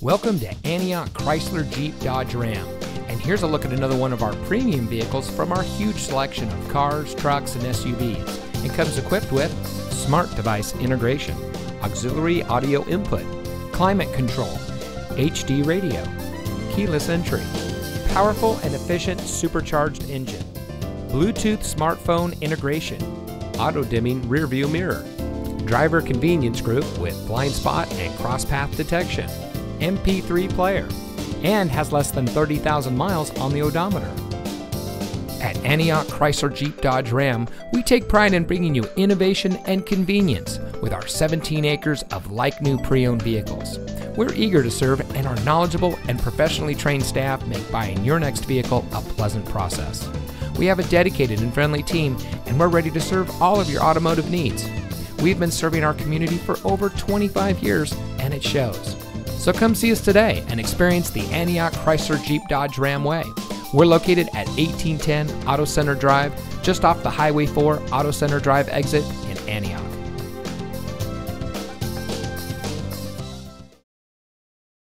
Welcome to Antioch Chrysler Jeep Dodge Ram. And here's a look at another one of our premium vehicles from our huge selection of cars, trucks, and SUVs. It comes equipped with smart device integration, auxiliary audio input, climate control, HD radio, keyless entry, powerful and efficient supercharged engine, Bluetooth smartphone integration, auto dimming rear view mirror, driver convenience group with blind spot and cross path detection, MP3 player, and has less than 30,000 miles on the odometer. At Antioch Chrysler Jeep Dodge Ram, we take pride in bringing you innovation and convenience with our 17 acres of like new pre owned vehicles. We're eager to serve, and our knowledgeable and professionally trained staff make buying your next vehicle a pleasant process. We have a dedicated and friendly team, and we're ready to serve all of your automotive needs. We've been serving our community for over 25 years, and it shows. So come see us today and experience the Antioch Chrysler Jeep Dodge Ram Way. We're located at 1810 Auto Center Drive, just off the Highway 4 Auto Center Drive exit in Antioch.